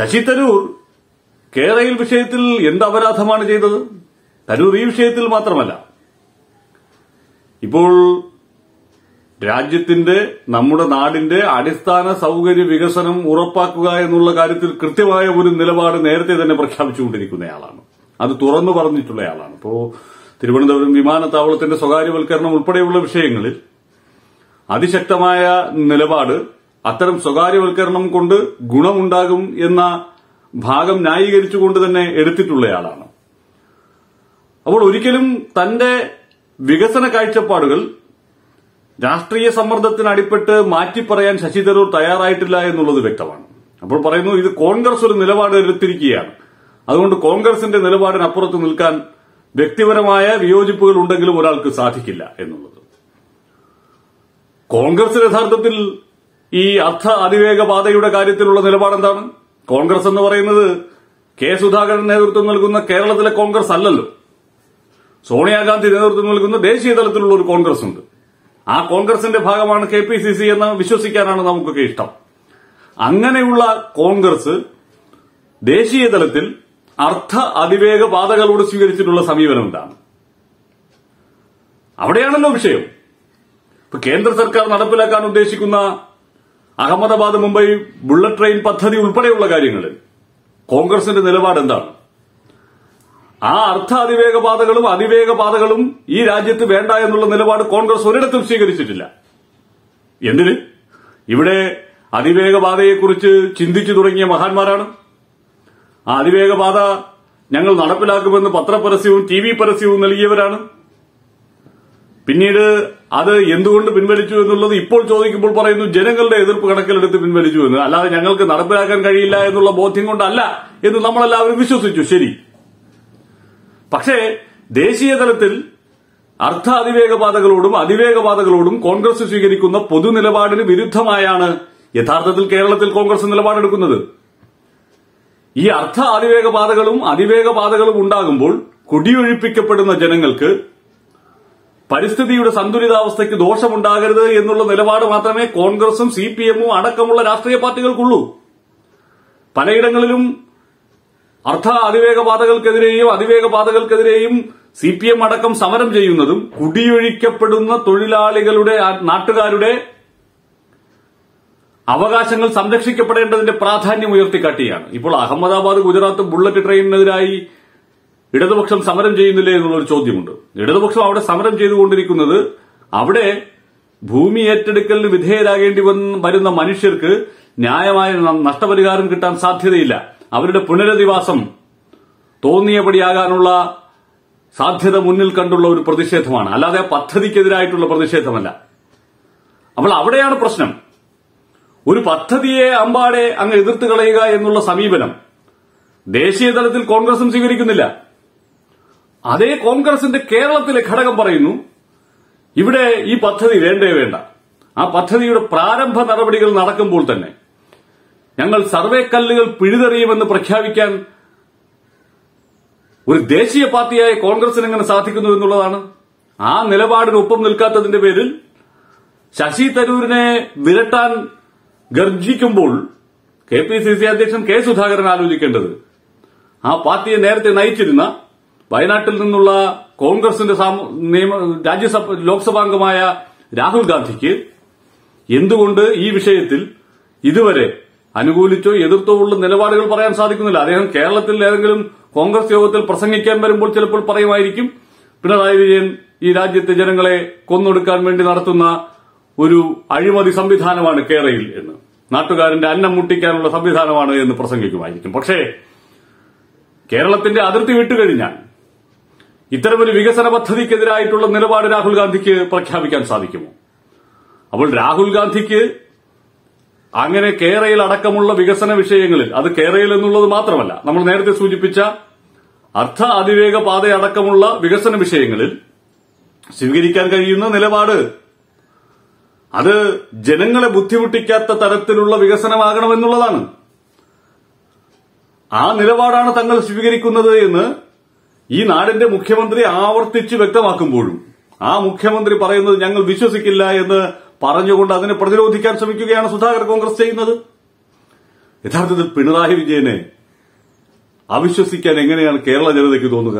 ശശി തരൂർ കേരയിൽ വിഷയത്തിൽ എന്ത് അപരാധമാണ് ചെയ്തത്? തരൂർ ഈ വിഷയത്തിൽ മാത്രമല്ല. ഇപ്പോൾ രാജ്യത്തിന്റെ നമ്മുടെ നാടിന്റെ അടിസ്ഥാന സൗകര്യ വികസനം ഉറപ്പാക്കുക എന്നുള്ള കാര്യത്തിൽ കൃത്യമായ ഒരു നിലപാട് നേരത്തെ തന്നെ പ്രഖ്യാപിച്ചുകൊണ്ടിരിക്കുന്നയാളാണ്. അത് തുറന്നു പറഞ്ഞിട്ടുള്ളയാളാണ്. ഇപ്പോ തിരുവനന്തപുരം വിമാനത്താവളത്തിന്റെ സ്വകാര്യവൽക്കരണം ഉൾപ്പെടെയുള്ള വിഷയങ്ങളിൽ അതിശക്തമായ നിലപാട് അത്തരം സ്വകാര്യവൽക്കരണം കൊണ്ട് ഗുണമുണ്ടാകും എന്ന ഭാഗം ന്യായീകരിച്ചുകൊണ്ട് തന്നെ എടുത്തിട്ടുള്ളയാളാണ്. അപ്പോൾ ഒരിക്കലും തന്റെ വികസന കാഴ്ചപ്പാടുകൾ രാഷ്ട്രീയ സമ്മർദ്ദത്തിന് അടിപ്പെട്ട് മാറ്റിപ്പറയാൻ ശശി തരൂർ തയ്യാറായിട്ടില്ല എന്നുള്ളത് വ്യക്തമാണ്. അപ്പോൾ പറയുന്നു ഇത് കോൺഗ്രസ് ഒരു നിലപാട് എടുത്തിരിക്കുകയാണ്. അതുകൊണ്ട് കോൺഗ്രസിന്റെ നിലപാടിനപ്പുറത്ത് നിൽക്കാൻ വ്യക്തിപരമായ വിയോജിപ്പുകൾ ഉണ്ടെങ്കിലും ഒരാൾക്ക് സാധിക്കില്ല എന്നുള്ളത്. കോൺഗ്രസ് യഥാർത്ഥത്തിൽ ഈ അർത്ഥ അതിവേഗ പാതയുടെ കാര്യത്തിലുള്ള നിലപാടെന്താണ്? കോൺഗ്രസ് എന്ന് പറയുന്നത് കെ സുധാകരൻ നേതൃത്വം നൽകുന്ന കേരളത്തിലെ കോൺഗ്രസ് അല്ലല്ലോ. സോണിയാഗാന്ധി നേതൃത്വം നൽകുന്ന ദേശീയ തലത്തിലുള്ള ഒരു കോൺഗ്രസ് ഉണ്ട്. ആ കോൺഗ്രസിന്റെ ഭാഗമാണ് കെ പി സി സി എന്ന് വിശ്വസിക്കാനാണ് നമുക്കൊക്കെ ഇഷ്ടം. അങ്ങനെയുള്ള കോൺഗ്രസ് ദേശീയ തലത്തിൽ അർത്ഥ അതിവേഗ പാതകളോട് സ്വീകരിച്ചിട്ടുള്ള സമീപനം എന്താണ്? അവിടെയാണല്ലോ വിഷയം. ഇപ്പൊ കേന്ദ്ര സർക്കാർ നടപ്പിലാക്കാൻ ഉദ്ദേശിക്കുന്ന അഹമ്മദാബാദ് മുംബൈ ബുള്ളറ്റ് ട്രെയിൻ പദ്ധതി ഉൾപ്പെടെയുള്ള കാര്യങ്ങളിൽ കോൺഗ്രസിന്റെ നിലപാട് എന്താണ് ആ അർത്ഥ അതിവേഗ പാതകളും അതിവേഗ പാതകളും ഈ രാജ്യത്ത് വേണ്ട എന്നുള്ള നിലപാട് കോൺഗ്രസ് ഒരിടത്തും സ്വീകരിച്ചിട്ടില്ല. എന്തിന്? ഇവിടെ അതിവേഗ പാതയെക്കുറിച്ച് ചിന്തിച്ചു തുടങ്ങിയ മഹാന്മാരാണ്. ആ അതിവേഗ പാത ഞങ്ങൾ നടപ്പിലാക്കുമെന്ന് പത്രപരസ്യവും ടി വി പരസ്യവും നൽകിയവരാണ്. പിന്നീട് അത് എന്തുകൊണ്ട് പിൻവലിച്ചു എന്നുള്ളത് ഇപ്പോൾ ചോദിക്കുമ്പോൾ പറയുന്നു ജനങ്ങളുടെ എതിർപ്പ് കണക്കിലെടുത്ത് പിൻവലിച്ചു എന്ന്. അല്ലാതെ ഞങ്ങൾക്ക് നടപ്പിലാക്കാൻ കഴിയില്ല എന്നുള്ള ബോധ്യം കൊണ്ടല്ല എന്ന് നമ്മളെല്ലാവരും വിശ്വസിച്ചു. ശരി. പക്ഷേ ദേശീയ തലത്തിൽ അർദ്ധ അതിവേഗ പാതകളോടും അതിവേഗ കോൺഗ്രസ് സ്വീകരിക്കുന്ന പൊതുനിലപാടിന് വിരുദ്ധമായാണ് യഥാർത്ഥത്തിൽ കേരളത്തിൽ കോൺഗ്രസ് നിലപാടെടുക്കുന്നത്. ഈ അർദ്ധ അതിവേഗ പാതകളും അതിവേഗ ഉണ്ടാകുമ്പോൾ കുടിയൊഴിപ്പിക്കപ്പെടുന്ന ജനങ്ങൾക്ക് പരിസ്ഥിതിയുടെ സന്തുലിതാവസ്ഥയ്ക്ക് ദോഷമുണ്ടാകരുത് എന്നുള്ള നിലപാട് മാത്രമേ കോൺഗ്രസും സി പി എമ്മും അടക്കമുള്ള രാഷ്ട്രീയ പാർട്ടികൾക്കുള്ളൂ. പലയിടങ്ങളിലും അർദ്ധ അതിവേഗ പാതകൾക്കെതിരെയും അതിവേഗ പാതകൾക്കെതിരെയും സി പി എം അടക്കം സമരം ചെയ്യുന്നതും കുടിയൊഴിക്കപ്പെടുന്ന തൊഴിലാളികളുടെ നാട്ടുകാരുടെ അവകാശങ്ങൾ സംരക്ഷിക്കപ്പെടേണ്ടതിന്റെ പ്രാധാന്യം ഉയർത്തിക്കാട്ടിയാണ്. ഇപ്പോൾ അഹമ്മദാബാദ് ഗുജറാത്ത് ബുള്ളറ്റ് ട്രെയിനിനെതിരായി ഇടതുപക്ഷം സമരം ചെയ്യുന്നില്ലേ എന്നുള്ളൊരു ചോദ്യമുണ്ട്. ഇടതുപക്ഷം അവിടെ സമരം ചെയ്തുകൊണ്ടിരിക്കുന്നത് അവിടെ ഭൂമി ഏറ്റെടുക്കലിന് വിധേയരാകേണ്ടി വരുന്ന മനുഷ്യർക്ക് ന്യായമായ നഷ്ടപരിഹാരം കിട്ടാൻ സാധ്യതയില്ല. അവരുടെ പുനരധിവാസം തോന്നിയപടിയാകാനുള്ള സാധ്യത മുന്നിൽ കണ്ടുള്ള ഒരു പ്രതിഷേധമാണ്. അല്ലാതെ പദ്ധതിക്കെതിരായിട്ടുള്ള പ്രതിഷേധമല്ല. അപ്പോൾ അവിടെയാണ് പ്രശ്നം. ഒരു പദ്ധതിയെ അമ്പാടെ അങ്ങ് എതിർത്ത് കളയുക എന്നുള്ള സമീപനം ദേശീയ തലത്തിൽ കോൺഗ്രസും സ്വീകരിക്കുന്നില്ല. അതേ കോൺഗ്രസിന്റെ കേരളത്തിലെ ഘടകം പറയുന്നു ഇവിടെ ഈ പദ്ധതി വേണ്ടേ വേണ്ട. ആ പദ്ധതിയുടെ പ്രാരംഭ നടപടികൾ നടക്കുമ്പോൾ തന്നെ ഞങ്ങൾ സർവേ കല്ലുകൾ പിഴുതെറിയുമെന്ന് പ്രഖ്യാപിക്കാൻ ഒരു ദേശീയ പാർട്ടിയായ കോൺഗ്രസിന് എങ്ങനെ സാധിക്കുന്നു എന്നുള്ളതാണ്. ആ നിലപാടിനൊപ്പം നിൽക്കാത്തതിന്റെ പേരിൽ ശശി തരൂരിനെ വിരട്ടാൻ ഗർജിക്കുമ്പോൾ കെ പി സി സി അധ്യക്ഷൻ കെ സുധാകരൻ ആലോചിക്കേണ്ടത്. ആ പാർട്ടിയെ നേരത്തെ നയിച്ചിരുന്ന വയനാട്ടിൽ നിന്നുള്ള കോൺഗ്രസിന്റെ രാജ്യസഭ ലോക്സഭാംഗമായ രാഹുൽ ഗാന്ധിക്ക് എന്തുകൊണ്ട് ഈ വിഷയത്തിൽ ഇതുവരെ അനുകൂലിച്ചോ എതിർത്തോ ഉള്ള നിലപാടുകൾ പറയാൻ സാധിക്കുന്നില്ല? അദ്ദേഹം കേരളത്തിൽ ഏതെങ്കിലും കോൺഗ്രസ് യോഗത്തിൽ പ്രസംഗിക്കാൻ വരുമ്പോൾ ചിലപ്പോൾ പറയുമായിരിക്കും പിണറായി വിജയൻ ഈ രാജ്യത്തെ ജനങ്ങളെ കൊന്നൊടുക്കാൻ വേണ്ടി നടത്തുന്ന ഒരു അഴിമതി സംവിധാനമാണ് കേരളയിൽ എന്ന്. നാട്ടുകാരന്റെ അന്നം മുട്ടിക്കാനുള്ള സംവിധാനമാണ് എന്ന് പ്രസംഗിക്കുമായിരിക്കും. പക്ഷേ കേരളത്തിന്റെ അതിർത്തി വിട്ടുകഴിഞ്ഞാൽ ഇത്തരമൊരു വികസന പദ്ധതിക്കെതിരായിട്ടുള്ള നിലപാട് രാഹുൽ ഗാന്ധിക്ക് പ്രഖ്യാപിക്കാൻ സാധിക്കുമോ? അപ്പോൾ രാഹുൽ ഗാന്ധിക്ക് അങ്ങനെ കേരളയിൽ അടക്കമുള്ള വികസന വിഷയങ്ങളിൽ അത് കേരളയിൽ എന്നുള്ളത് മാത്രമല്ല നമ്മൾ നേരത്തെ സൂചിപ്പിച്ച അർദ്ധ അതിവേഗ പാതയടക്കമുള്ള വികസന വിഷയങ്ങളിൽ സ്വീകരിക്കാൻ കഴിയുന്ന നിലപാട്. അത് ജനങ്ങളെ ബുദ്ധിമുട്ടിക്കാത്ത തരത്തിലുള്ള വികസനമാകണമെന്നുള്ളതാണ്. ആ നിലപാടാണ് തങ്ങൾ സ്വീകരിക്കുന്നത് എന്ന് ഈ നാടിന്റെ മുഖ്യമന്ത്രി ആവർത്തിച്ച് വ്യക്തമാക്കുമ്പോഴും ആ മുഖ്യമന്ത്രി പറയുന്നത് ഞങ്ങൾ വിശ്വസിക്കില്ല എന്ന് പറഞ്ഞുകൊണ്ട് അതിനെ പ്രതിരോധിക്കാൻ ശ്രമിക്കുകയാണ് സുധാകർ കോൺഗ്രസ് ചെയ്യുന്നത്. യഥാർത്ഥത്തിൽ പിണറായി വിജയനെ അവിശ്വസിക്കാൻ എങ്ങനെയാണ് കേരള ജനതയ്ക്ക് തോന്നുക?